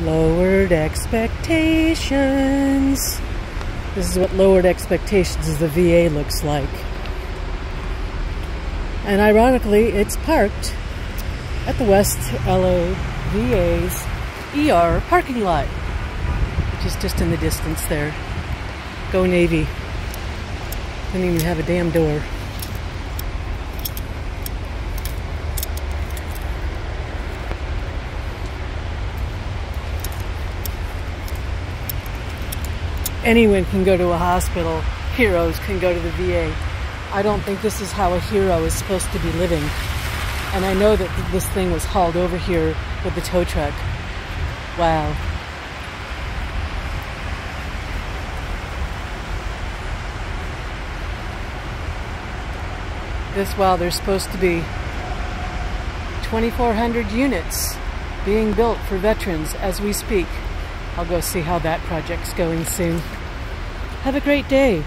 Lowered expectations. This is what lowered expectations of the VA looks like. And ironically, it's parked at the West LA VA's ER parking lot, which is just in the distance there. Go Navy. Don't even have a damn door. Anyone can go to a hospital. Heroes can go to the VA. I don't think this is how a hero is supposed to be living. And I know that this thing was hauled over here with the tow truck. Wow. This while there's supposed to be 2,400 units being built for veterans as we speak. I'll go see how that project's going soon. Have a great day.